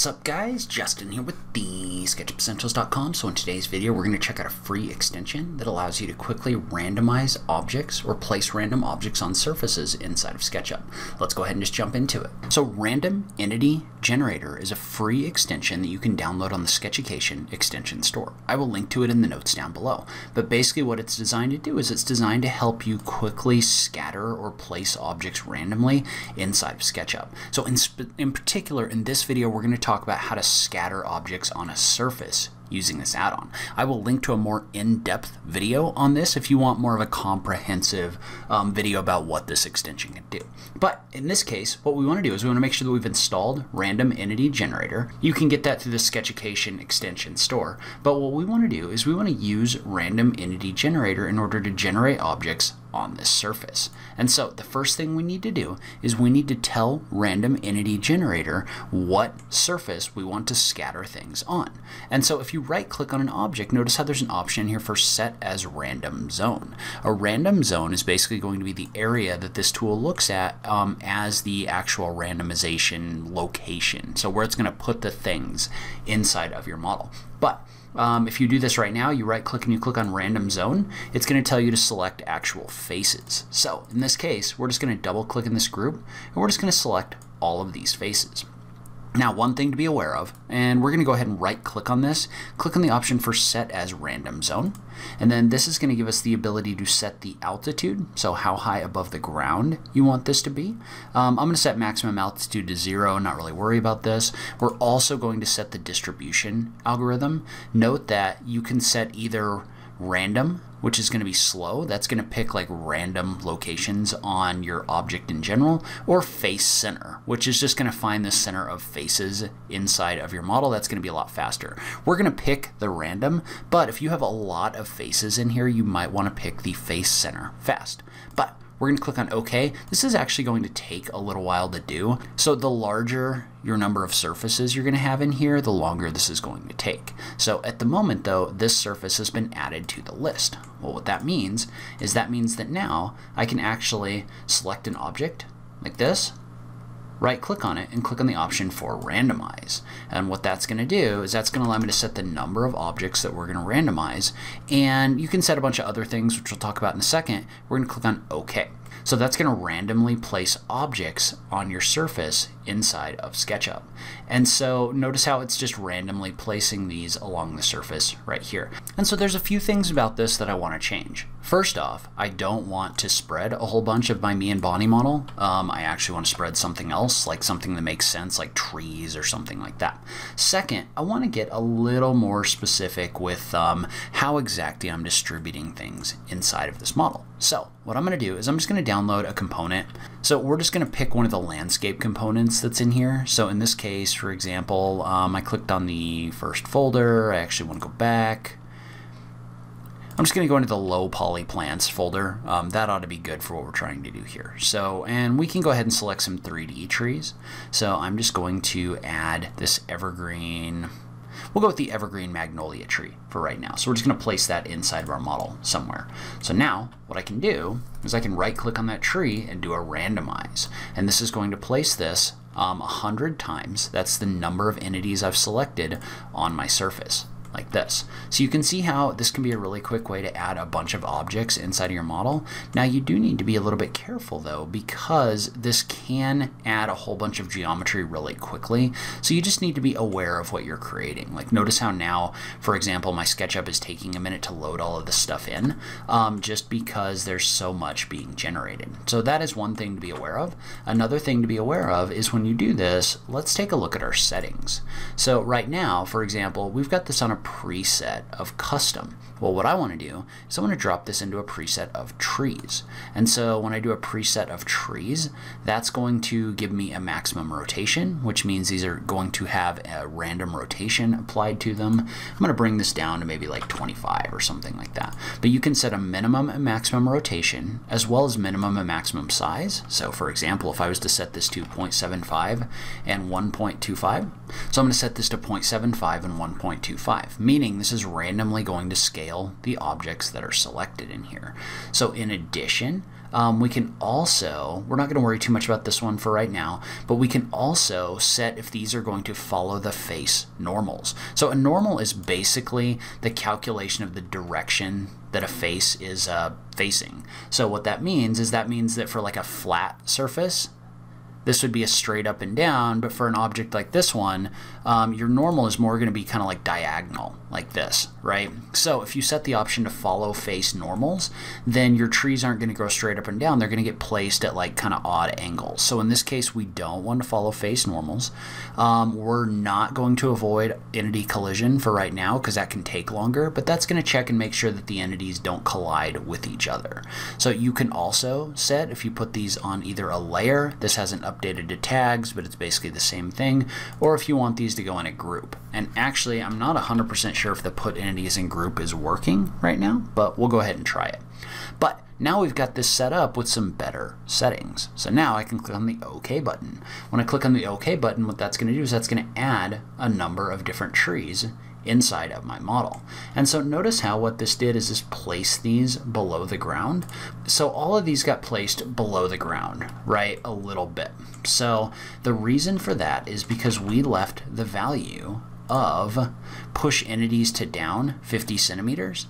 What's up guys? Justin here with the SketchUpEssentials.com. So in today's video we're going to check out a free extension that allows you to quickly randomize objects or place random objects on surfaces inside of SketchUp. Let's go ahead and just jump into it. So Random Entity Generator is a free extension that you can download on the Sketchucation extension store. I will link to it in the notes down below. But basically what it's designed to do is it's designed to help you quickly scatter or place objects randomly inside of SketchUp. So in, in particular in this video we're going to talk about how to scatter objects on a surface using this add-on. I will link to a more in-depth video on this if you want more of a comprehensive um, video about what this extension can do. But in this case, what we want to do is we want to make sure that we've installed Random Entity Generator. You can get that through the Sketchucation extension store. But what we want to do is we want to use Random Entity Generator in order to generate objects on this surface. And so the first thing we need to do is we need to tell Random Entity Generator what surface we want to scatter things on. And so if you right click on an object, notice how there's an option here for set as random zone. A random zone is basically going to be the area that this tool looks at um, as the actual randomization location. So where it's going to put the things inside of your model. But um, if you do this right now, you right click and you click on random zone, it's going to tell you to select actual faces. So in this case, we're just going to double click in this group and we're just going to select all of these faces. Now, one thing to be aware of, and we're going to go ahead and right click on this, click on the option for set as random zone, and then this is going to give us the ability to set the altitude, so how high above the ground you want this to be. Um, I'm going to set maximum altitude to zero, not really worry about this. We're also going to set the distribution algorithm. Note that you can set either random, which is going to be slow. That's going to pick like random locations on your object in general, or face center, which is just going to find the center of faces inside of your model. That's going to be a lot faster. We're going to pick the random, but if you have a lot of faces in here, you might want to pick the face center fast. But we're going to click on OK. This is actually going to take a little while to do. So the larger your number of surfaces you're going to have in here, the longer this is going to take. So at the moment though, this surface has been added to the list. Well, what that means is that means that now I can actually select an object like this, right click on it and click on the option for randomize. And what that's going to do is that's going to allow me to set the number of objects that we're going to randomize. And you can set a bunch of other things, which we'll talk about in a second. We're going to click on OK. So that's going to randomly place objects on your surface inside of SketchUp. And so notice how it's just randomly placing these along the surface right here. And so there's a few things about this that I want to change. First off, I don't want to spread a whole bunch of my me and Bonnie model. Um, I actually want to spread something else, like something that makes sense, like trees or something like that. Second, I want to get a little more specific with um, how exactly I'm distributing things inside of this model. So what I'm going to do is I'm just going to download a component. So we're just going to pick one of the landscape components that's in here. So in this case, for example, um, I clicked on the first folder. I actually want to go back. I'm just going to go into the low poly plants folder. Um, that ought to be good for what we're trying to do here. So, and we can go ahead and select some 3D trees. So I'm just going to add this evergreen We'll go with the evergreen magnolia tree for right now. So we're just going to place that inside of our model somewhere. So now what I can do is I can right click on that tree and do a randomize. And this is going to place this um, 100 times. That's the number of entities I've selected on my surface like this. So you can see how this can be a really quick way to add a bunch of objects inside of your model. Now you do need to be a little bit careful though because this can add a whole bunch of geometry really quickly. So you just need to be aware of what you're creating. Like notice how now, for example, my SketchUp is taking a minute to load all of this stuff in um, just because there's so much being generated. So that is one thing to be aware of. Another thing to be aware of is when you do this, let's take a look at our settings. So right now, for example, we've got this on a preset of custom. Well, what I want to do is I want to drop this into a preset of trees. And so when I do a preset of trees, that's going to give me a maximum rotation, which means these are going to have a random rotation applied to them. I'm going to bring this down to maybe like 25 or something like that. But you can set a minimum and maximum rotation as well as minimum and maximum size. So for example, if I was to set this to 0.75 and 1.25, so I'm going to set this to 0.75 and 1.25 meaning this is randomly going to scale the objects that are selected in here. So in addition, um, we can also, we're not going to worry too much about this one for right now, but we can also set if these are going to follow the face normals. So a normal is basically the calculation of the direction that a face is uh, facing. So what that means is that means that for like a flat surface, this would be a straight up and down, but for an object like this one, um, your normal is more going to be kind of like diagonal, like this, right? So if you set the option to follow face normals, then your trees aren't going to grow straight up and down. They're going to get placed at like kind of odd angles. So in this case, we don't want to follow face normals. Um, we're not going to avoid entity collision for right now because that can take longer, but that's going to check and make sure that the entities don't collide with each other. So you can also set, if you put these on either a layer, this has an updated to tags, but it's basically the same thing, or if you want these to go in a group. And actually, I'm not 100% sure if the put entities in group is working right now, but we'll go ahead and try it. But now we've got this set up with some better settings. So now I can click on the OK button. When I click on the OK button, what that's going to do is that's going to add a number of different trees inside of my model. And so notice how what this did is just place these below the ground. So all of these got placed below the ground, right, a little bit. So the reason for that is because we left the value of push entities to down 50 centimeters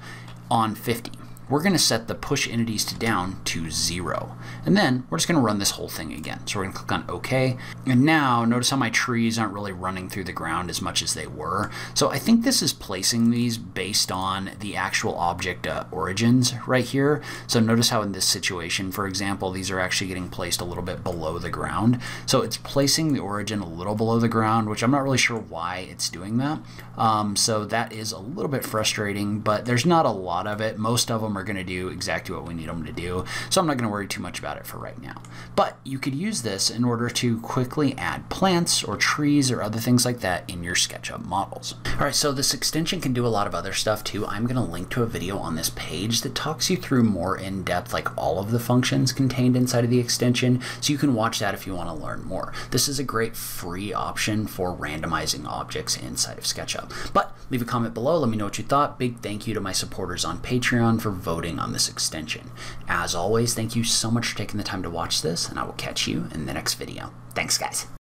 on 50 we're going to set the push entities to down to zero. And then we're just going to run this whole thing again. So we're going to click on OK. And now notice how my trees aren't really running through the ground as much as they were. So I think this is placing these based on the actual object uh, origins right here. So notice how in this situation, for example, these are actually getting placed a little bit below the ground. So it's placing the origin a little below the ground, which I'm not really sure why it's doing that. Um, so that is a little bit frustrating, but there's not a lot of it. Most of them are are going to do exactly what we need them to do. So I'm not going to worry too much about it for right now. But you could use this in order to quickly add plants or trees or other things like that in your SketchUp models. All right, so this extension can do a lot of other stuff too. I'm going to link to a video on this page that talks you through more in depth, like all of the functions contained inside of the extension. So you can watch that if you want to learn more. This is a great free option for randomizing objects inside of SketchUp. But leave a comment below. Let me know what you thought. Big thank you to my supporters on Patreon for voting voting on this extension. As always, thank you so much for taking the time to watch this, and I will catch you in the next video. Thanks, guys.